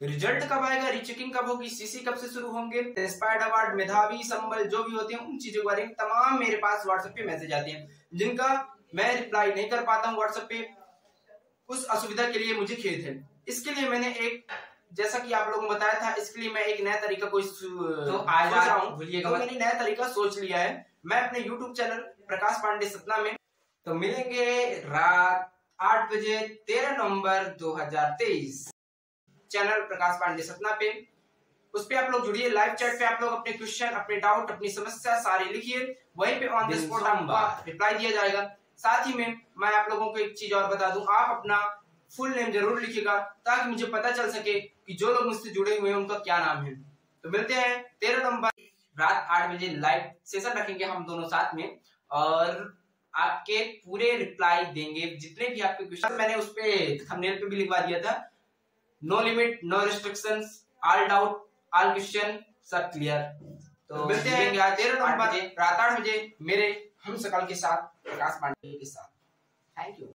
Result कब आएगा? Rechecking कब होगी? सीसी कब से शुरू होंगे? इंस्पायर्ड अवार्ड मेधावी संबल जो भी होते हैं उन चीज़ों के बारे में तमाम मेरे पास व्हाट्सएप पे मैसेज आते हैं। जिनका मैं रिप्लाई नहीं कर पाता हूँ व्हाट्सएप पे उस असुविधा के लिए मुझे खेद है। इसके लिए मैंने एक जैसा कि आप लोगों को बताया था इसके लिए मैं एक नया तरीका कोई तो आज रहा हूँ। भूलिएगा तो मैंने नया तरीका सोच लिया है। मैं अपने यूट्यूब चैनल प्रकाश पांडे सतना में। तो मिलेंगे रात आठ बजे तेरह नवंबर 2023 चैनल प्रकाश पांडे सतना पे। उस पर आप लोग जुड़िए लाइव चैट पे आप लोग अपने क्वेश्चन अपने डाउट अपनी समस्या सारी लिखिए। वहीं पे ऑन द स्पॉट आपको रिप्लाई दिया जाएगा। साथ ही में मैं आप लोगों को एक चीज़ और बता दूँ आप अपना फुल नेम ज़रूर लिखिएगा ताकि मुझे पता चल सके कि जो लोग मुझसे जुड़े हुए हैं उनका क्या नाम है। तो मिलते हैं तेरह नंबर रात आठ बजे लाइव सेशन रखेंगे हम दोनों साथ में और आपके पूरे रिप्लाई देंगे। जितने भी आपके क्वेश्चन मैंने उस पर थंबनेल पे भी लिखवा दिया था। No limit no restriction all doubt all question सब क्लियर तो मिलते हैं तेरह नवंबर रात आठ बजे मेरे हम सकल के साथ प्रकाश पांडे के साथ। Thank you